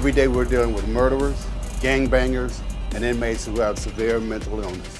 Every day we're dealing with murderers, gangbangers, and inmates who have severe mental illness.